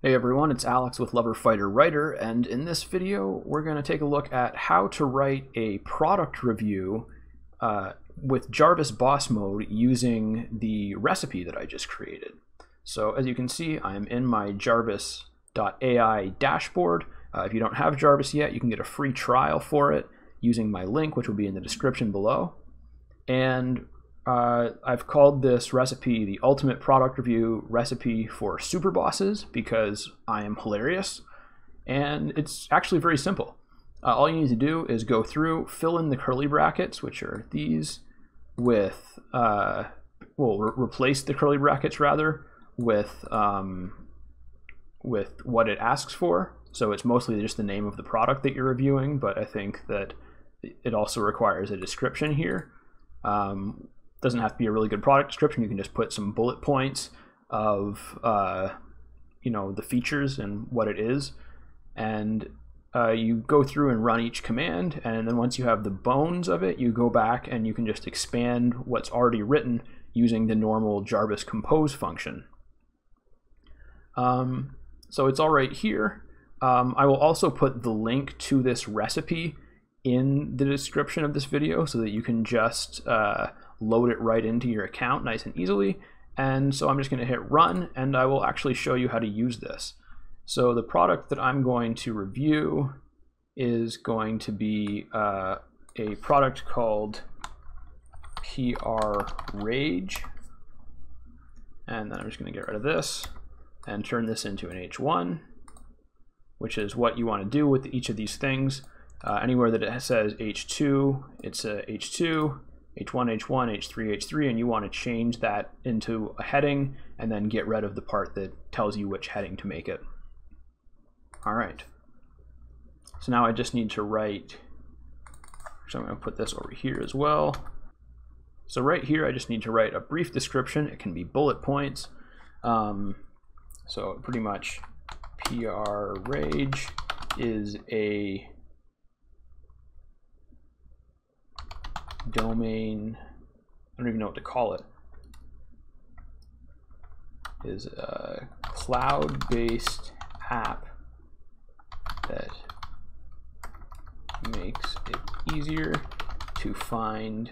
Hey everyone, it's Alex with Lover Fighter Writer, and in this video we're going to take a look at how to write a product review uh, with Jarvis Boss Mode using the recipe that I just created. So as you can see, I'm in my Jarvis.ai dashboard. Uh, if you don't have Jarvis yet, you can get a free trial for it using my link, which will be in the description below. And uh, I've called this recipe the ultimate product review recipe for super bosses because I am hilarious. And it's actually very simple. Uh, all you need to do is go through, fill in the curly brackets, which are these, with, uh, well, re replace the curly brackets rather with, um, with what it asks for. So it's mostly just the name of the product that you're reviewing, but I think that it also requires a description here. Um, doesn't have to be a really good product description. You can just put some bullet points of uh, you know the features and what it is, and uh, you go through and run each command. And then once you have the bones of it, you go back and you can just expand what's already written using the normal Jarvis compose function. Um, so it's all right here. Um, I will also put the link to this recipe in the description of this video so that you can just uh, load it right into your account nice and easily. And so I'm just going to hit run and I will actually show you how to use this. So the product that I'm going to review is going to be uh, a product called PR Rage. And then I'm just going to get rid of this and turn this into an H1, which is what you want to do with each of these things. Uh, anywhere that it says H2, it's a H2. H1, H1, H3, H3, and you want to change that into a heading and then get rid of the part that tells you which heading to make it. All right. So now I just need to write, so I'm going to put this over here as well. So right here, I just need to write a brief description. It can be bullet points. Um, so pretty much PR Rage is a domain, I don't even know what to call it, is a cloud-based app that makes it easier to find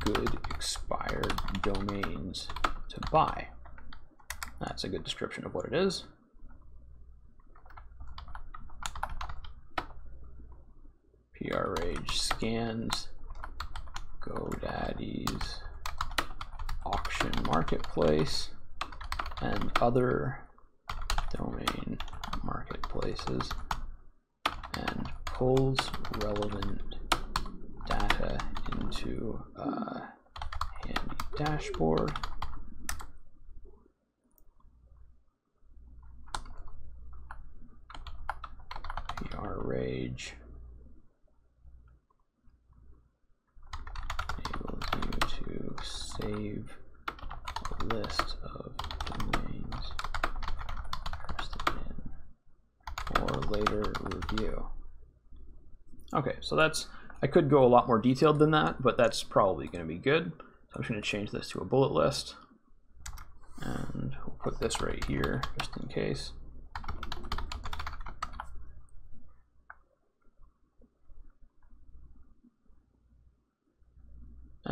good expired domains to buy. That's a good description of what it is. PRH scans GoDaddy's auction marketplace and other domain marketplaces and pulls relevant data into a handy dashboard. PR Rage save a list of domains interested in or later review. Okay, so that's, I could go a lot more detailed than that, but that's probably going to be good. So I'm just going to change this to a bullet list. And we'll put this right here, just in case.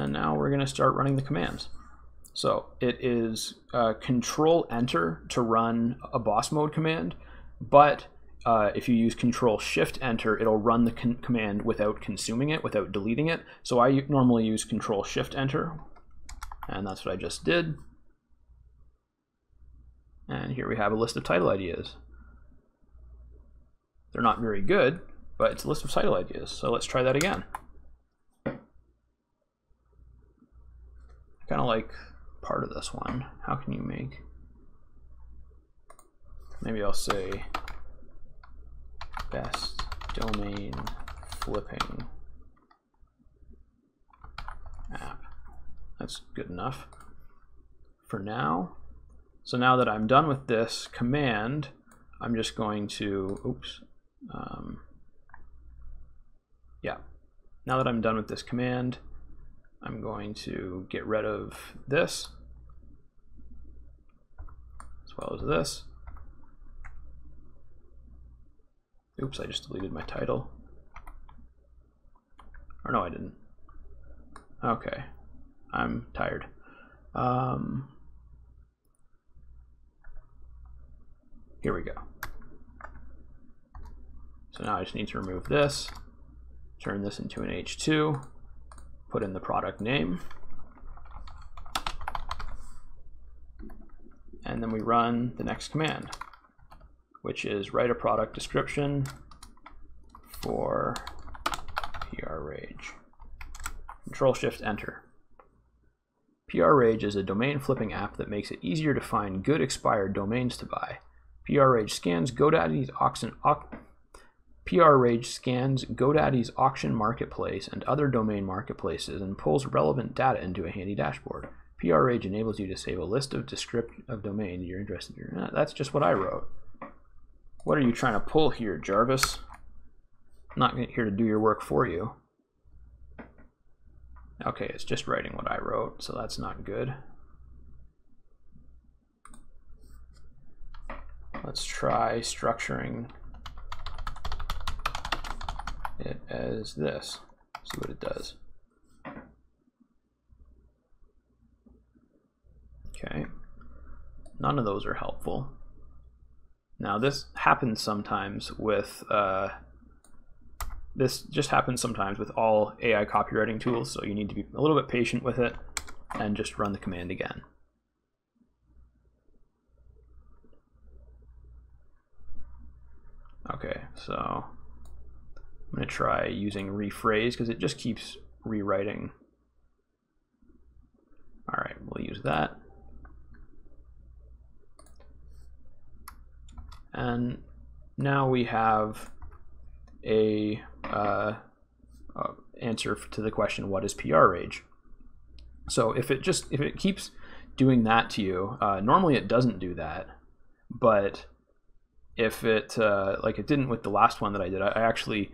And now we're going to start running the commands. So it is uh, control enter to run a boss mode command, but uh, if you use control shift enter, it'll run the command without consuming it, without deleting it. So I normally use control shift enter, and that's what I just did. And here we have a list of title ideas. They're not very good, but it's a list of title ideas. So let's try that again. kind of like part of this one. How can you make, maybe I'll say best domain flipping app. That's good enough for now. So now that I'm done with this command, I'm just going to, oops, um, yeah. Now that I'm done with this command, I'm going to get rid of this. as well as this. Oops, I just deleted my title. Or no, I didn't. Okay, I'm tired. Um, here we go. So now I just need to remove this, turn this into an H2, put in the product name, and then we run the next command, which is write a product description for PR Rage. Control Shift Enter. PR Rage is a domain flipping app that makes it easier to find good expired domains to buy. PR Rage scans GoDaddy's auction. PR Rage scans GoDaddy's auction marketplace and other domain marketplaces and pulls relevant data into a handy dashboard. PR Rage enables you to save a list of descript of domains you're interested in. That's just what I wrote. What are you trying to pull here, Jarvis? I'm not here to do your work for you. Okay, it's just writing what I wrote, so that's not good. Let's try structuring it as this. See what it does. Okay. None of those are helpful. Now this happens sometimes with uh, this just happens sometimes with all AI copywriting tools, so you need to be a little bit patient with it and just run the command again. Okay, so I'm going to try using rephrase because it just keeps rewriting. All right, we'll use that. And now we have a uh, uh, answer to the question, what is PR rage? So if it just, if it keeps doing that to you, uh, normally it doesn't do that, but if it, uh, like it didn't with the last one that I did, I, actually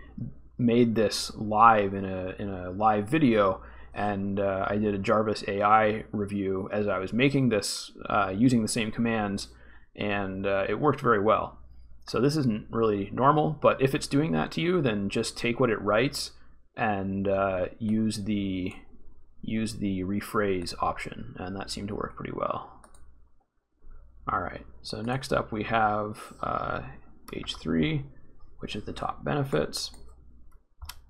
made this live in a, in a live video and uh, I did a Jarvis AI review as I was making this uh, using the same commands and uh, it worked very well. So this isn't really normal, but if it's doing that to you, then just take what it writes and uh, use the use the rephrase option, and that seemed to work pretty well. All right, so next up we have uh, H3, which is the top benefits.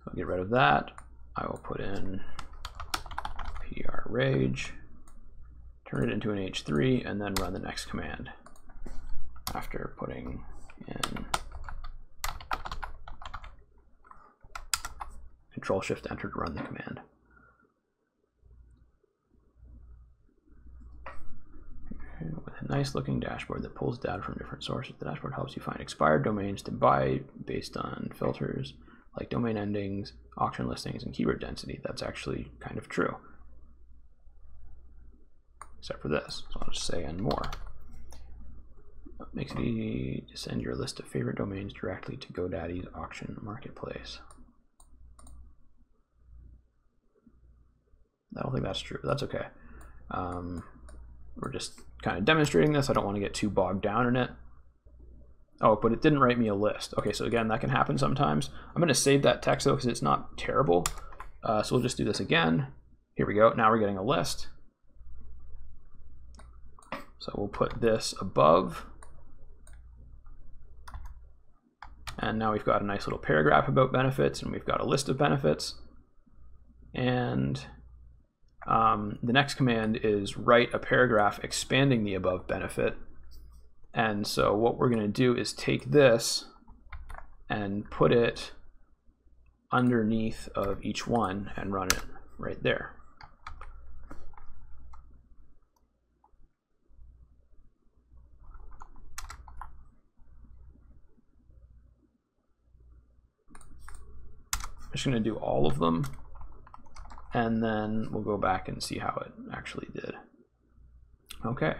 I'll get rid of that. I will put in PR rage, turn it into an H3, and then run the next command after putting in Control Shift Enter to run the command. With a nice looking dashboard that pulls data from different sources, the dashboard helps you find expired domains to buy based on filters like domain endings, auction listings, and keyword density. That's actually kind of true. Except for this. So I'll just say and more. Makes it easy to send your list of favorite domains directly to GoDaddy's auction marketplace. I don't think that's true. but That's okay. Um, we're just kind of demonstrating this. I don't want to get too bogged down in it. Oh, but it didn't write me a list. Okay, so again, that can happen sometimes. I'm going to save that text though because it's not terrible. Uh, so we'll just do this again. Here we go. Now we're getting a list. So we'll put this above And now we've got a nice little paragraph about benefits and we've got a list of benefits. And um, the next command is write a paragraph expanding the above benefit. And so what we're going to do is take this and put it underneath of each one and run it right there. I'm just going to do all of them and then we'll go back and see how it actually did. Okay.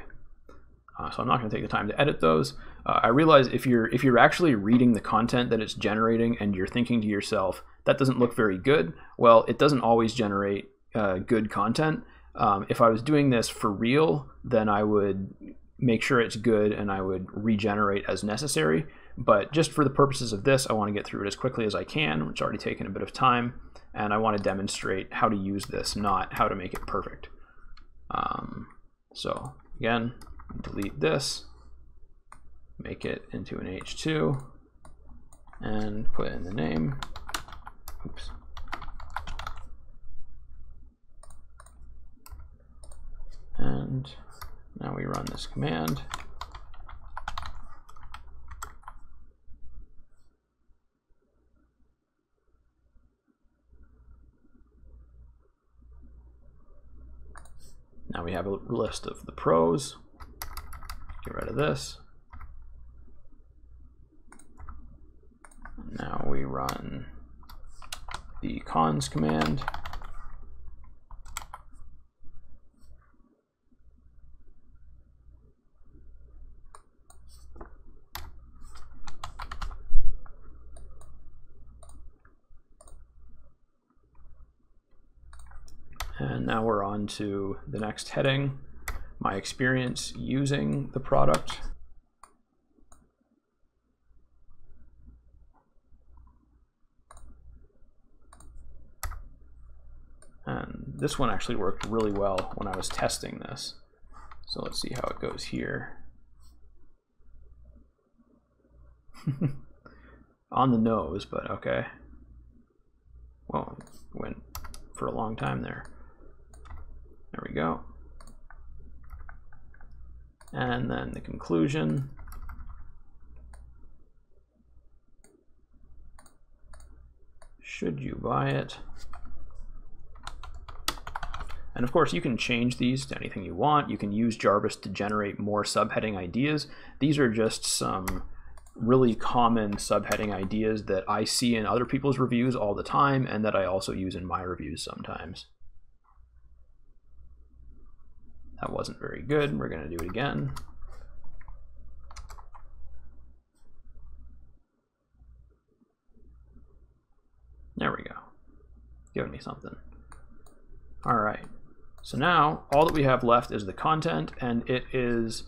Uh, so I'm not going to take the time to edit those. Uh, I realize if you're if you're actually reading the content that it's generating and you're thinking to yourself that doesn't look very good, well, it doesn't always generate uh, good content. Um, if I was doing this for real, then I would make sure it's good and I would regenerate as necessary. But just for the purposes of this, I want to get through it as quickly as I can. It's already taken a bit of time, and I want to demonstrate how to use this, not how to make it perfect. Um, so again, delete this, make it into an H2, and put in the name. Oops. And now we run this command. Now we have a list of the pros. Get rid of this. Now we run the cons command. And now we're on to the next heading, my experience using the product. And this one actually worked really well when I was testing this. So let's see how it goes here. on the nose, but okay. Well, went for a long time there. Go. And then the conclusion. Should you buy it? And of course, you can change these to anything you want. You can use Jarvis to generate more subheading ideas. These are just some really common subheading ideas that I see in other people's reviews all the time and that I also use in my reviews sometimes. That wasn't very good. We're going to do it again. There we go. Giving me something. All right. So now all that we have left is the content, and it is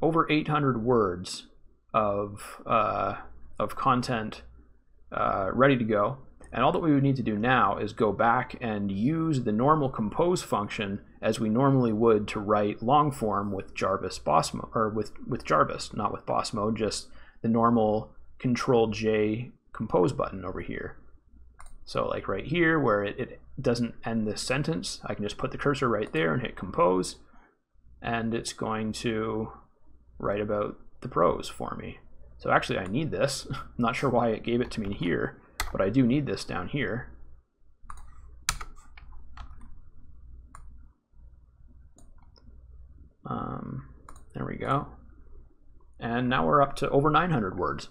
over 800 words of uh, of content uh, ready to go. And all that we would need to do now is go back and use the normal compose function as we normally would to write long form with Jarvis boss mode, or with, with Jarvis, not with boss mode, just the normal control J compose button over here. So like right here where it, it doesn't end this sentence, I can just put the cursor right there and hit compose and it's going to write about the pros for me. So actually I need this. I'm not sure why it gave it to me here, but I do need this down here. Um, there we go. And now we're up to over 900 words.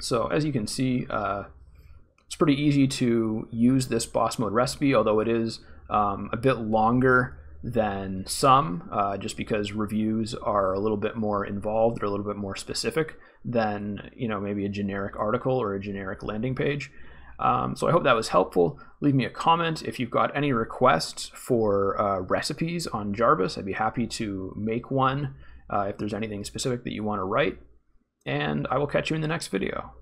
So as you can see, uh, it's pretty easy to use this boss mode recipe, although it is um, a bit longer than some, uh, just because reviews are a little bit more involved or a little bit more specific than you know maybe a generic article or a generic landing page. Um, so I hope that was helpful. Leave me a comment if you've got any requests for uh, recipes on Jarvis. I'd be happy to make one uh, if there's anything specific that you want to write. And I will catch you in the next video.